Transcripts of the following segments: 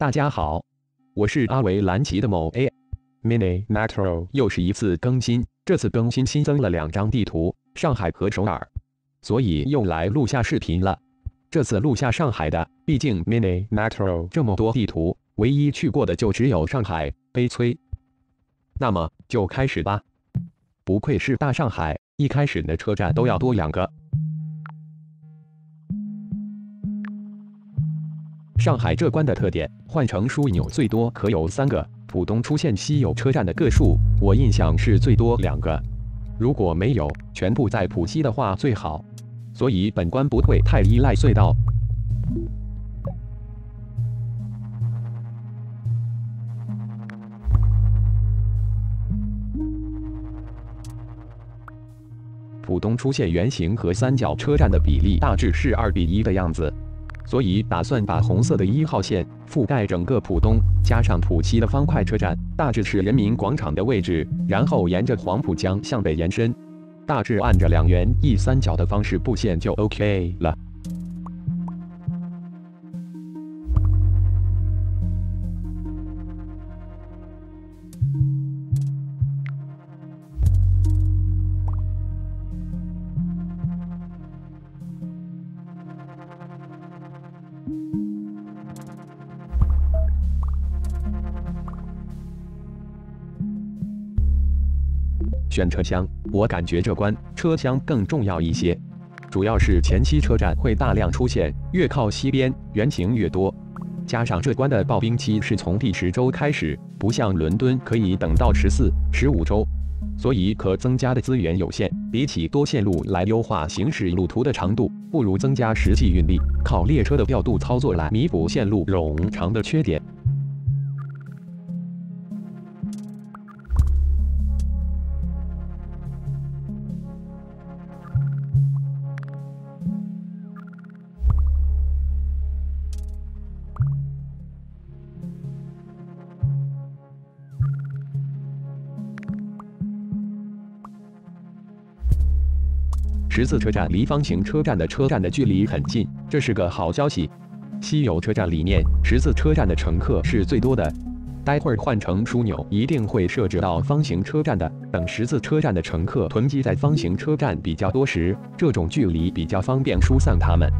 大家好，我是阿维兰奇的某 A Mini Metro，又是一次更新。这次更新新增了两张地图，上海和首尔，所以又来录下视频了。这次录下上海的，毕竟 Mini Metro 这么多地图，唯一去过的就只有上海，悲催。那么就开始吧。不愧是大上海，一开始的车站都要多两个。上海这关的特点，换成枢纽最多可有三个。浦东出现稀有车站的个数，我印象是最多两个。如果没有全部在浦西的话最好。所以本关不会太依赖隧道。浦东出现圆形和三角车站的比例大致是二比一的样子。所以打算把红色的一号线覆盖整个浦东，加上浦西的方块车站，大致是人民广场的位置，然后沿着黄浦江向北延伸，大致按着两元一三角的方式布线就 OK 了。选车厢，我感觉这关车厢更重要一些，主要是前期车站会大量出现，越靠西边圆形越多，加上这关的刨冰期是从第十周开始，不像伦敦可以等到十四、十五周，所以可增加的资源有限。比起多线路来优化行驶路途的长度，不如增加实际运力，靠列车的调度操作来弥补线路冗长的缺点。十字车站离方形车站的车站的距离很近，这是个好消息。稀有车站里面，十字车站的乘客是最多的。待会儿换乘枢纽，一定会设置到方形车站的。等十字车站的乘客囤积在方形车站比较多时，这种距离比较方便疏散他们。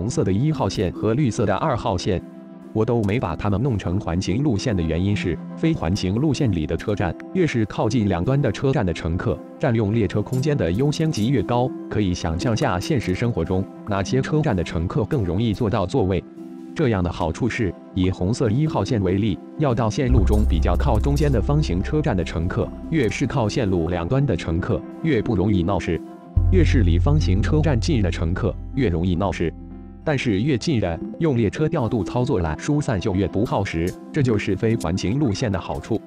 红色的一号线和绿色的二号线。我都没把它们弄成环形路线的原因是，非环形路线里的车站，越是靠近两端的车站的乘客，占用列车空间的优先级越高。可以想象下，现实生活中哪些车站的乘客更容易坐到座位？这样的好处是，以红色一号线为例，要到线路中比较靠中间的方形车站的乘客，越是靠线路两端的乘客，越不容易闹事；越是离方形车站近的乘客，越容易闹事。但是越近的，用列车调度操作来疏散就越不耗时，这就是非环形路线的好处。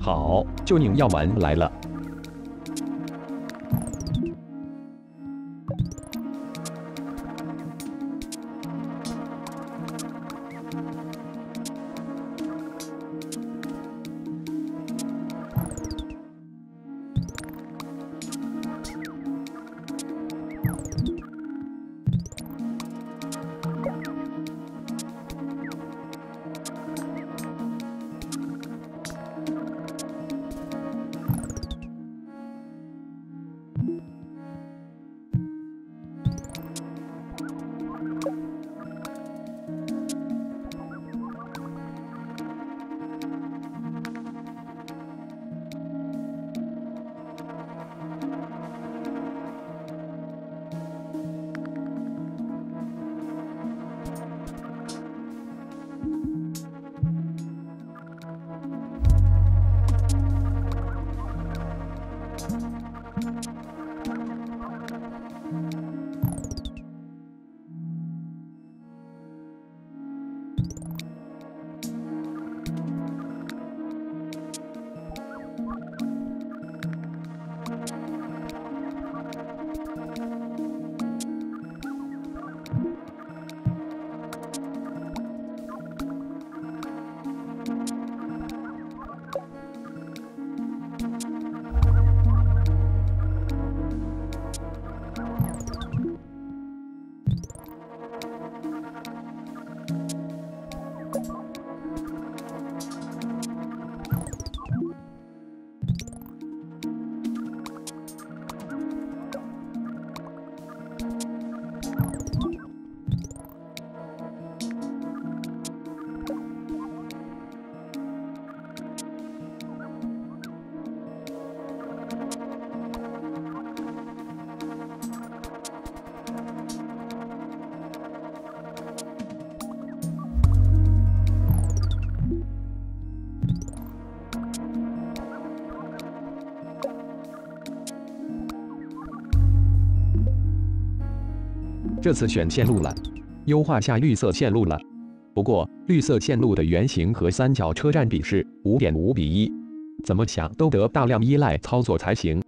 好，就拧药丸来了。这次选线路了，优化下绿色线路了。不过绿色线路的原型和三角车站比是五点五比一，怎么想都得大量依赖操作才行。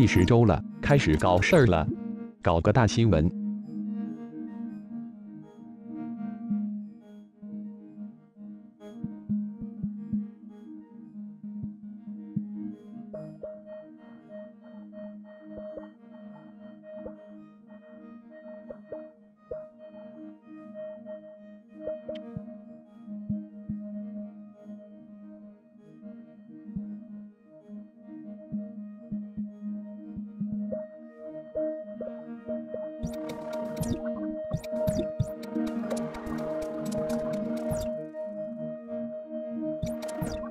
第十周了，开始搞事儿了，搞个大新闻。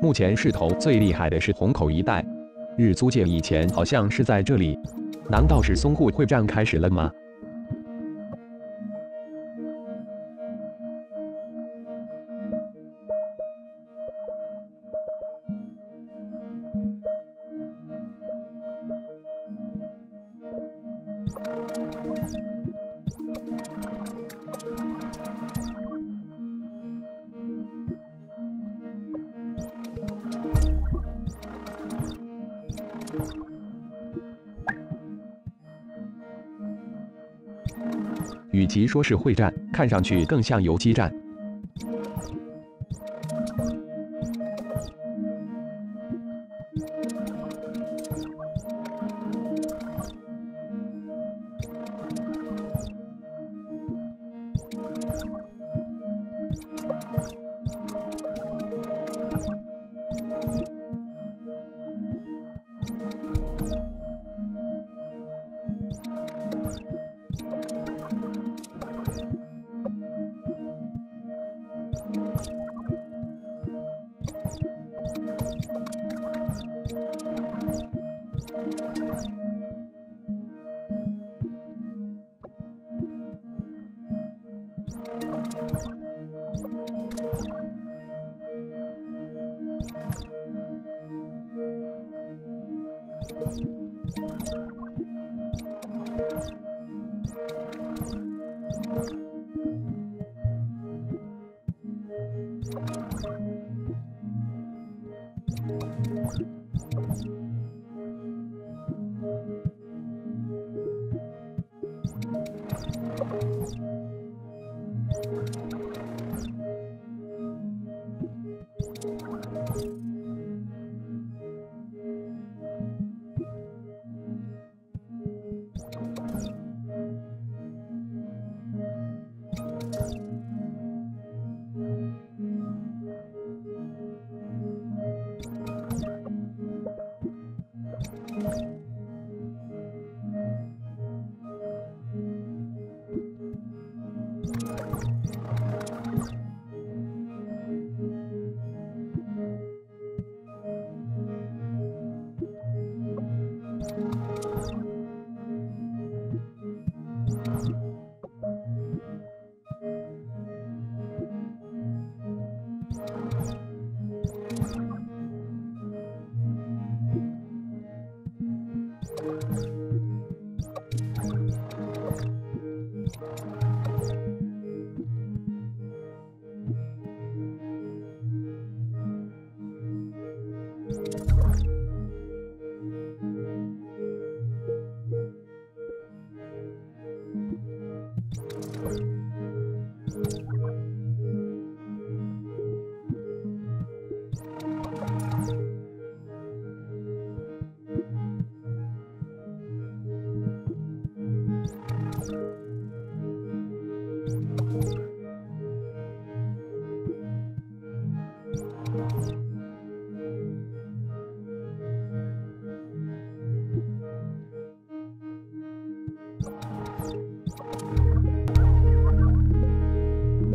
目前势头最厉害的是虹口一带，日租界以前好像是在这里，难道是淞沪会战开始了吗？别说是会战，看上去更像游击战。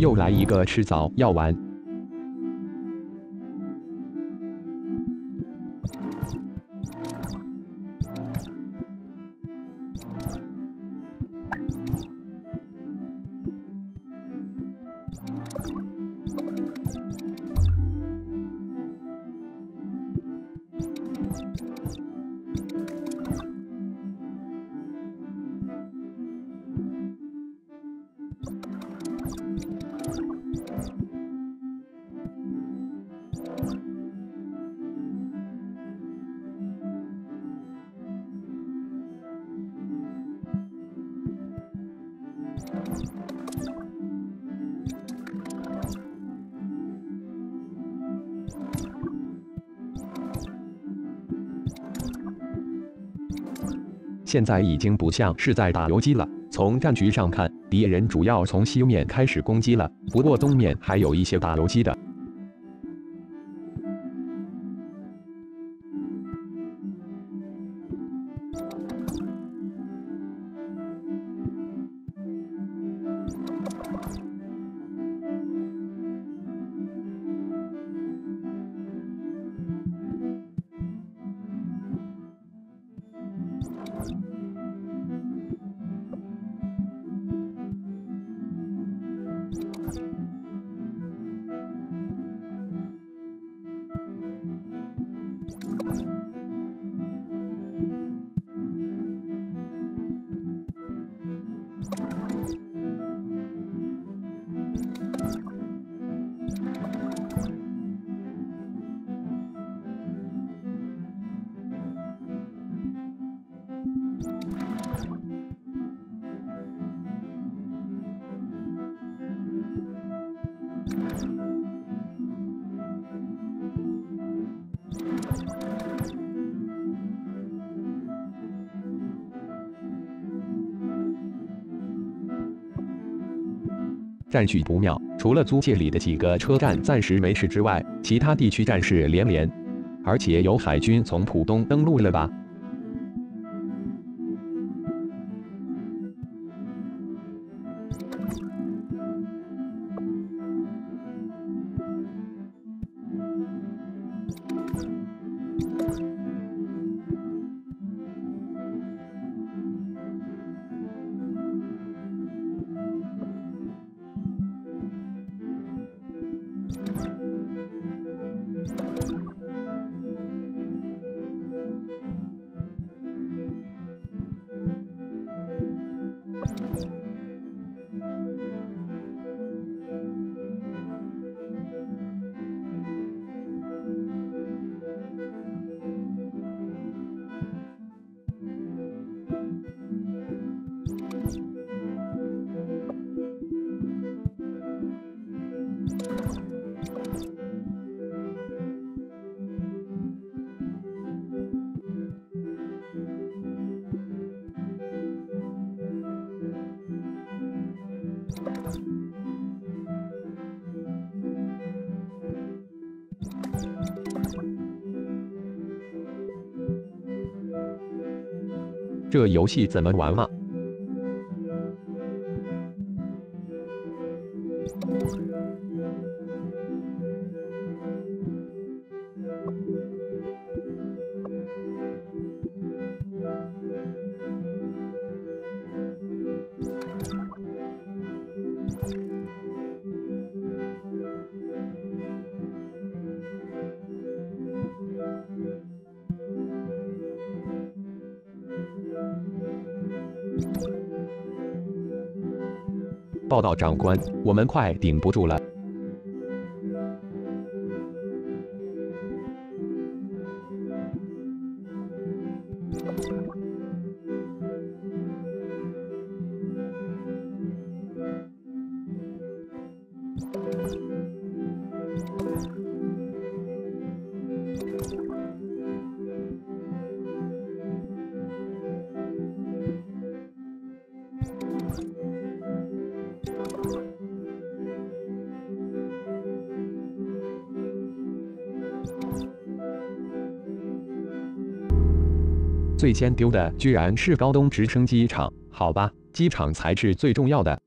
又来一个吃早药丸。现在已经不像是在打游击了。从战局上看，敌人主要从西面开始攻击了，不过东面还有一些打游击的。战局不妙，除了租界里的几个车站暂时没事之外，其他地区战事连连，而且有海军从浦东登陆了吧？这游戏怎么玩嘛？长官，我们快顶不住了。最先丢的居然是高东直升机场，好吧，机场才是最重要的。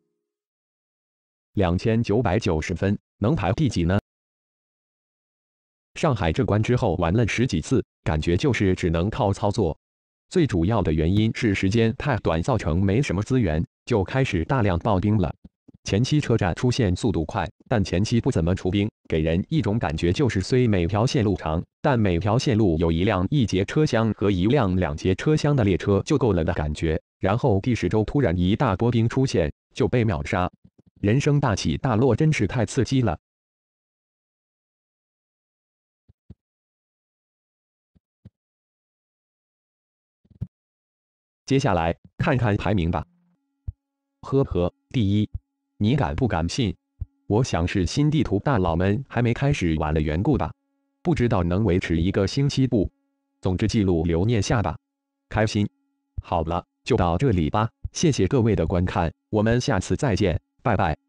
两千九百九十分，能排第几呢？上海这关之后玩了十几次，感觉就是只能靠操作。最主要的原因是时间太短，造成没什么资源，就开始大量爆兵了。前期车站出现速度快，但前期不怎么出兵，给人一种感觉就是虽每条线路长，但每条线路有一辆一节车厢和一辆两节车厢的列车就够了的感觉。然后第十周突然一大波兵出现，就被秒杀，人生大起大落，真是太刺激了。接下来看看排名吧。呵呵。第一，你敢不敢信？我想是新地图大佬们还没开始玩的缘故吧。不知道能维持一个星期不？总之记录留念下吧。开心。好了，就到这里吧。谢谢各位的观看，我们下次再见，拜拜。